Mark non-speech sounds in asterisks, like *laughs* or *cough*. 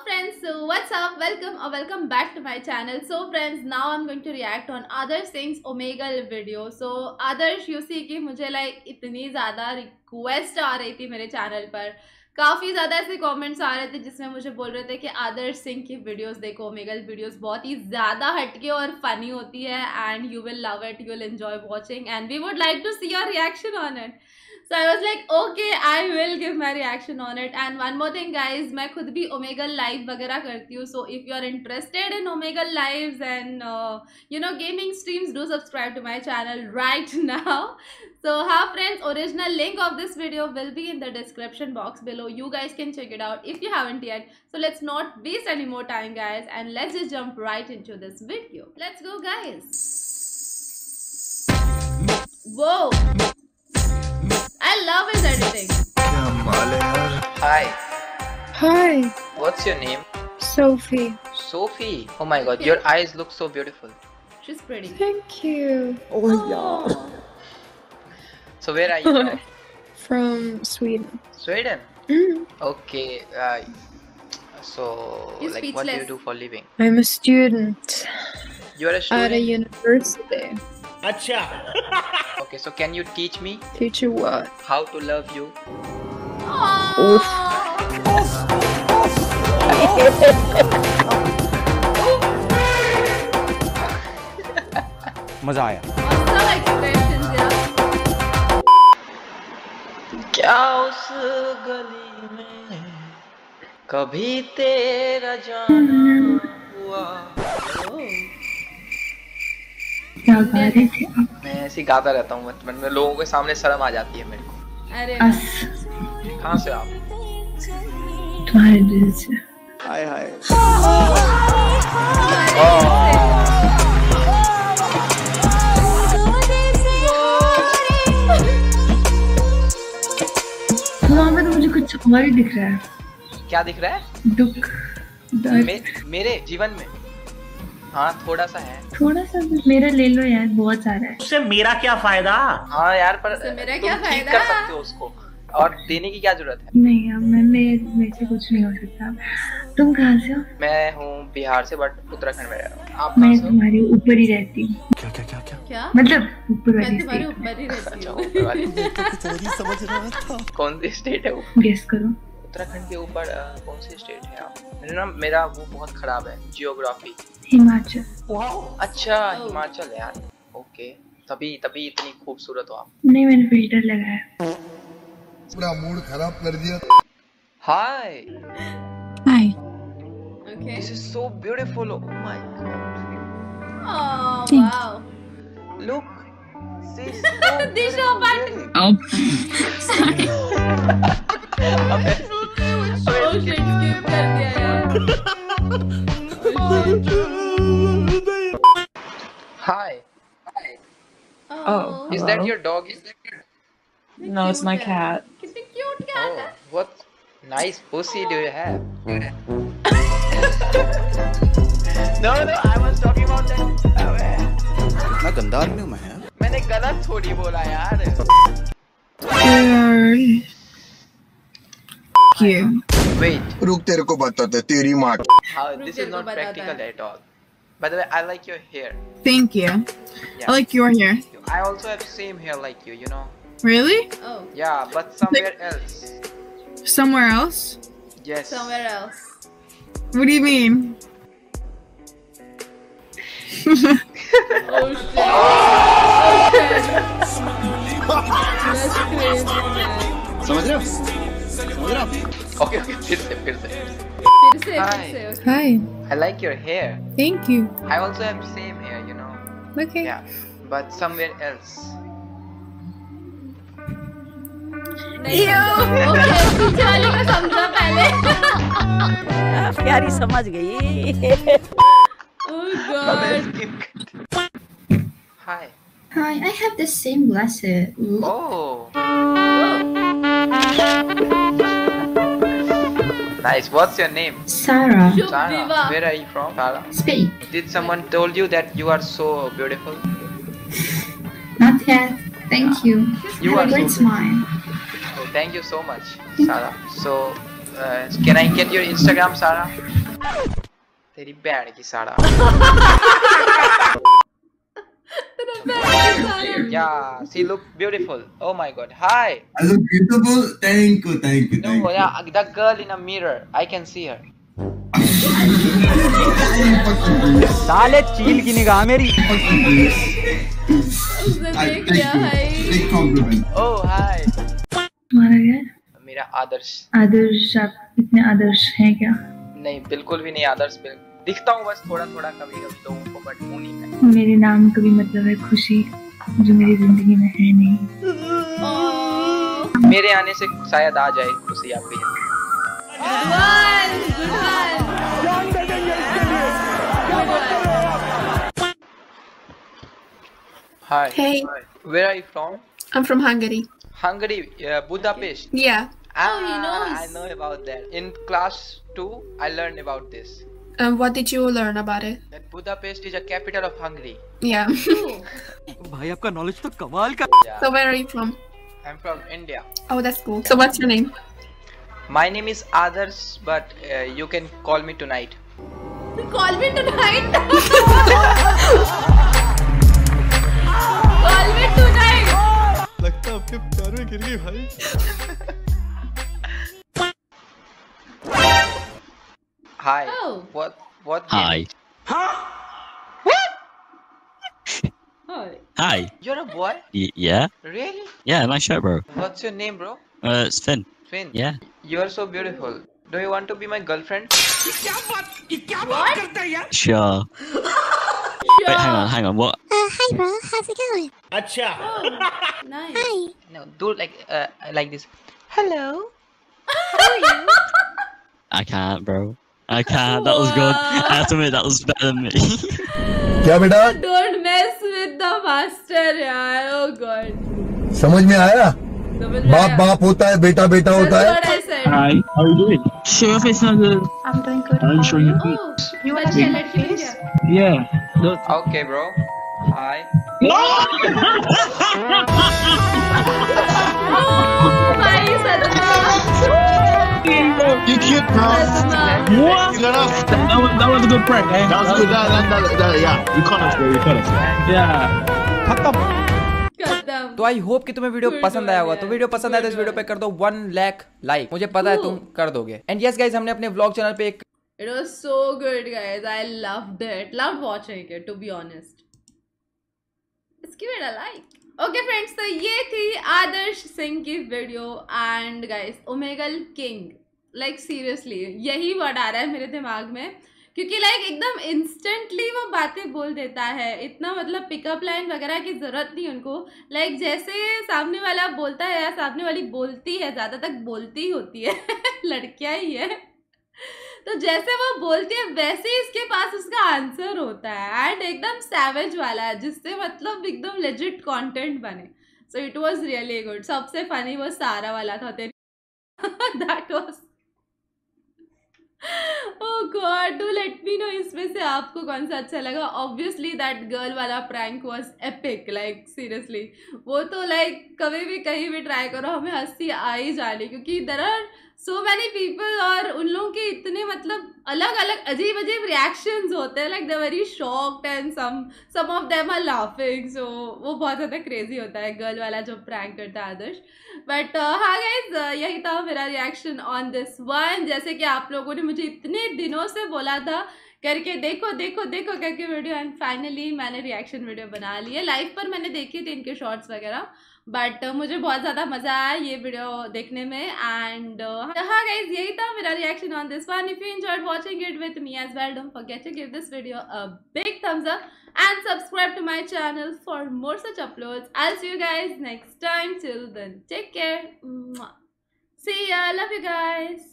friends, so what's up? Welcome or welcome back to my channel. So friends, now I'm going to react on Adarsh Singh's Omegle video. So Adarsh, you see कि मुझे like इतनी ज़्यादा request आ रही थी मेरे channel पर काफ़ी ज़्यादा ऐसे कमेंट्स आ रहे थे जिसमें मुझे बोल रहे थे कि आदर्श सिंह की वीडियोस देखो ओमेगल वीडियोस बहुत ही ज़्यादा हटके और फनी होती है and you will love it you will enjoy watching and we would like to see your reaction on it so i was like okay i will give my reaction on it. And one more thing guys I khud bhi Omegle live वगैरह करती हूँ. So if you are interested in Omegle lives and uh, you know gaming streams do subscribe to my channel right *laughs* now. So ha friends original link of this video will be in the description box below. You guys can check it out if you haven't yet. So let's not waste any more time guys and let's just jump right into this video. Let's go guys. Whoa! Hi, Hi, what's your name? Sophie. Sophie. Oh my god, your eyes look so beautiful. she's pretty Thank you. oh, yeah. So where are you from? *laughs* From Sweden. Sweden. Mm. Okay. Uh, so You're like what do you do for living? I'm a student You are a student? at a student. university. Okay, so can you teach me Teach you what? how to love you? Oof. मज़ा आया। क्या उस गली में कभी तेरा जाना हुआ? क्या गा रहे थे आप? मैं ऐसे ही गाता रहता हूँ बचपन में लोगों के सामने शर्म आ जाती है मेरे को। अरे कहाँ से आप? तुम्हारे दिल से। हाय हाय। वहाँ पे तो मुझे कुछ और ही दिख रहा है। क्या दिख रहा है? दुख दर्द। मे, मेरे जीवन में। हाँ थोड़ा सा है। थोड़ा सा मेरा ले लो यार बहुत सारा है। उससे मेरा क्या फ़ायदा? हाँ यार पर मेरा क्या फ़ायदा? कर सकते हो उसको। और देने की क्या ज़रूरत है? नहीं अब मैं मेरे कुछ नहीं हो सकता। तुम कहाँ से हो? मैं हूँ बिहार से बट उत्तराखंड में रह रहा हूँ। आप मैं तुम्हारे ऊपर ही रहती हूँ। क्या क्या क्या क्या? क्या? मतलब ऊपर मैं वाली तुम्हारे ऊपर ही रहती अच्छा हूँ। तेरी समझ रहा था। कौन सी स्टेट है वो? गेस करो। उत्तराखंड के ऊपर कौन सी स्टेट है आप? मेरा ना मेरा वो बहुत खराब है जियोग्राफी हिमाचल। अच्छा. हिमाचल यार। ओके तभी तभी इतनी खूबसूरत हो आप। नहीं मैंने फ़िल्टर लगाया। पूरा मूड खराब कर दिया hi hi okay this is so beautiful oh my God oh Thank wow look C so Disha beautiful. अब अबे, oh shit skip कर दिया यार हाय oh is that your dog is No, it's my cat. कितनी cute cat Oh, है what nice pussy do you have? no, no, I was talking about that. इतना गंदा आदमी हूँ मैं यार मैंने गलत थोड़ी बोला यार you. Wait, रुक तेरे को बताते तेरी माँ how, this तेरे is को not बताता practical है। at all. By the way, I like your hair. Thank you. Yeah. I like your hair. I also have same hair like you, you know. Really? oh Yeah, but somewhere else. Somewhere else? Yes. somewhere else What do you mean? oh shit oh shit that's crazy man समझ रहे हो समझ रहे हो Okay, okay, फिर से, फिर से. फिर से Hi. फिर से okay. Hi. I like your hair. Thank you. I also have same hair, you know. Okay. Yeah, but somewhere else. नहीं *laughs* समझा ओके पीछे वाले को समझा पहले प्यारी समझ गई oh god Hi. Hi, I have the same glasses. Ooh. Oh. Nice. What's your name? Sarah, Shubh Sara. विवाह Where are you from? Sara. speak. Did someone told you that you are so beautiful? Not yet. Thank you. You have are a great so smile. Oh, thank you so much, Sara. So, can I get your Instagram सारा तेरी band की सारा yeah she look beautiful oh my god hi I look beautiful. Thank you, thank you, no thank you. yeah the girl in a mirror i can see her साले चील की निगाह मेरी उसने I देख thank लिया you. भाई Big compliment. oh आदर्श। आदर्श आप इतने आदर्श हैं क्या? नहीं बिल्कुल भी नहीं आदर्श दिखता हूँ बस थोड़ा थोड़ा कभी कभी लोगों को बट हूँ नहीं मेरे नाम का भी मतलब है खुशी जो मेरी ज़िंदगी में है नहीं। मेरे आने से शायद आ जाए खुशी आपकी hi. Hey. where are you from? I'm from Hungary. hungary uh, budapest. Yeah. ah, he knows. i know about that in class 2 i learned about this Um, what did you learn about it? that budapest is a capital of hungary Yeah. भाई *laughs* आपका knowledge तो कमाल का yeah so where are you from? i'm from india Oh, that's cool. So what's your name? my name is adarsh but uh, you can call me tonight Call me tonight. *laughs* Call me tonight. लगता है आपके प्यार में गिर गई भाई *laughs* hi Oh. what what Hi. Huh? What? Hi. Hi. you're a boy Y- yeah. really Yeah, nice shirt, bro. what's your name bro Uh, it's Finn. Finn Yeah. you are so beautiful do you want to be my girlfriend Sure. *laughs* Wait, hang on, hang on. What? Uh, hi, bro. How's it going? Acha. Oh, nice. Hi. No do like uh, like this hello I can't, bro. I can't. That was good. I have to admit, that was better than me. *laughs* क्या बेटा Don't mess with the master, यार. Oh God. समझ में आया समझ में बाप आया? बाप होता है बेटा बेटा That's होता है what I said. Hi. How are you doing? Sure, your face not good. I'm doing good. I'm sure you Oh, You wanna बच्चे see my लड़की face? क्या? Yeah. okay bro hi Oh, *laughs* *laughs* तो I hope कि तुम्हें video पसंद आया होगा। तो वीडियो पसंद आया तो इस वीडियो पे कर दो वन लैख लाइक मुझे पता है तुम कर दोगे। एंड यस गाइज़ हमने अपने ब्लॉग चैनल पे एक it was so good guys I love that love watching it to be honest इसकी वीडियो लाइक ओके फ्रेंड्स तो ये थी आदर्श सिंह की video and guys Omegle king like seriously यही वर्ड आ रहा है मेरे दिमाग में क्योंकि लाइक like, एकदम इंस्टेंटली वो बातें बोल देता है। इतना मतलब पिकअप लाइन वगैरह की ज़रूरत नहीं उनको। लाइक like, जैसे सामने वाला बोलता है या सामने वाली बोलती है ज़्यादा तक बोलती होती है *laughs* लड़कियाँ ही है। तो जैसे वो बोलती है वैसे ही इसके पास उसका आंसर होता है। एंड एकदम सैवेज वाला है जिससे मतलब एकदम लेजिट कंटेंट बने। So it was really good सबसे फनी वो सारा वाला था तेरी। That was oh me no इसमें से आपको कौन सा अच्छा लगा। ऑब्वियसली दैट गर्ल वाला prank was epic like seriously वो तो लाइक कभी भी कहीं भी ट्राई करो, हमें हँसी आ ही जानी, क्योंकि there are so many people और उन लोगों के इतने मतलब अलग अलग अजीब अजीब रिएक्शंस होते हैं। Like the very shocked and some some of them are laughing so वो बहुत ज़्यादा क्रेजी होता है गर्ल वाला जो प्रैंक करता है आदर्श। बट हाँ गाइज़ यही था मेरा रिएक्शन ऑन दिस वन जैसे कि आप लोगों ने मुझे इतने दिनों से बोला था करके देखो देखो देखो करके वीडियो एंड फाइनली मैंने रिएक्शन वीडियो बना ली है लाइव पर मैंने देखे थे इनके शॉर्ट्स वगैरह बट मुझे बहुत ज़्यादा मज़ा आया ये वीडियो देखने में एंड हाँ गाइज़ यही था मेरा reaction on this one if you enjoyed watching it with me as well don't forget to give this video a big thumbs up and subscribe to my channel for more such uploads. I'll see you guys next time. Till then, take care. Mwah. Love you guys.